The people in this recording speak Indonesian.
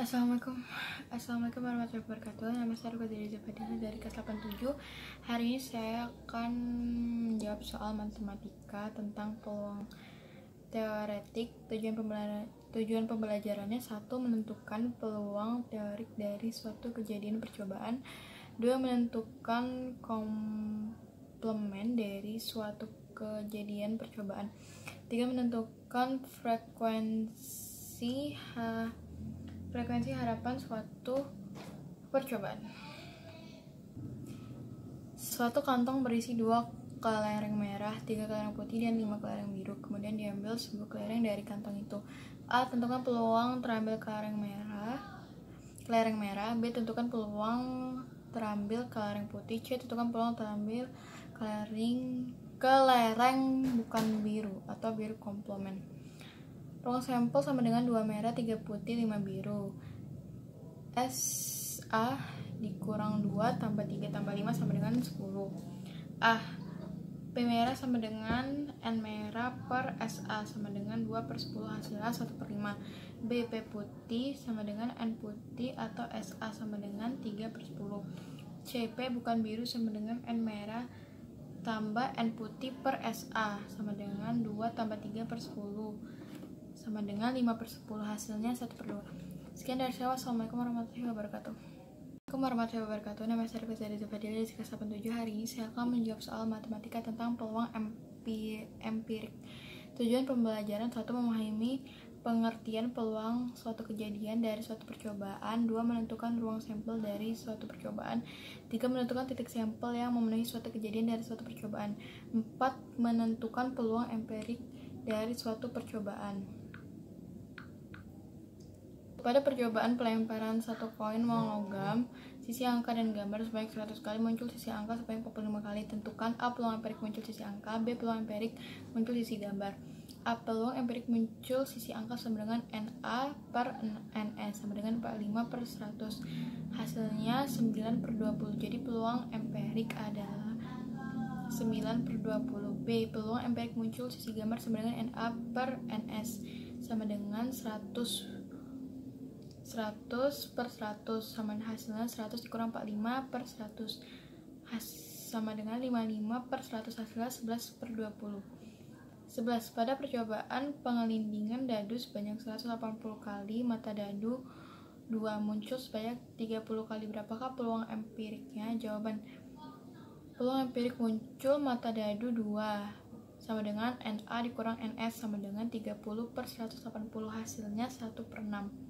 Assalamualaikum. Assalamualaikum warahmatullahi wabarakatuh. Nama saya Ruka dari Zabadina dari kelas 87 Hari ini saya akan menjawab soal matematika tentang peluang teoretik. Tujuan, pembelajaran, tujuan pembelajarannya Satu, menentukan peluang teorik dari suatu kejadian percobaan. Dua, menentukan komplement dari suatu kejadian percobaan. Tiga, menentukan frekuensi frekuensi harapan suatu percobaan. Suatu kantong berisi dua kelereng merah, tiga kelereng putih, dan lima kelereng biru. Kemudian diambil sebuah kelereng dari kantong itu. A. Tentukan peluang terambil kelereng merah. Kelereng merah. B. Tentukan peluang terambil kelereng putih. C. Tentukan peluang terambil kelereng kelereng bukan biru atau biru komplement. Ruang sampel sama dengan 2 merah, 3 putih, 5 biru. SA dikurang 2 tambah 3 tambah 5 sama dengan 10. A. P merah sama dengan N merah per SA sama dengan 2 per 10 hasilnya 1 per 5. B. P putih sama dengan N putih atau SA sama dengan 3 per 10. C. P bukan biru sama dengan N merah tambah N putih per SA sama dengan 2 tambah 3 per 10 sama dengan 5 per 10 hasilnya 1 per 2 sekian dari saya. Wassalamualaikum warahmatullahi wabarakatuh. Assalamualaikum warahmatullahi wabarakatuh. Nama saya Rika Zari Zubadila di kelas 87 Hari ini saya akan menjawab soal matematika tentang peluang empirik. Tujuan pembelajaran satu memahami pengertian peluang suatu kejadian dari suatu percobaan. Dua menentukan ruang sampel dari suatu percobaan. Tiga menentukan titik sampel yang memenuhi suatu kejadian dari suatu percobaan. Empat menentukan peluang empirik dari suatu percobaan pada percobaan pelemparan satu koin logam, sisi angka dan gambar sebanyak 100 kali muncul sisi angka sebanyak 45 kali. Tentukan A peluang empirik muncul sisi angka, B peluang empirik muncul sisi gambar. A peluang empirik muncul sisi angka sama dengan NA per NS sama dengan 45 per 100. Hasilnya 9 per 20. Jadi peluang empirik adalah 9 per 20. B peluang empirik muncul sisi gambar sama dengan NA per NS sama dengan 100 100 per 100 sama hasilnya 100 dikurang 45 per 100 Has, sama dengan 55 per 100 hasilnya 11 per 20 11. Pada percobaan pengelindingan dadu sebanyak 180 kali mata dadu 2 muncul sebanyak 30 kali berapakah peluang empiriknya? Jawaban peluang empirik muncul mata dadu 2 sama dengan NA dikurang NS sama dengan 30 per 180 hasilnya 1 per 6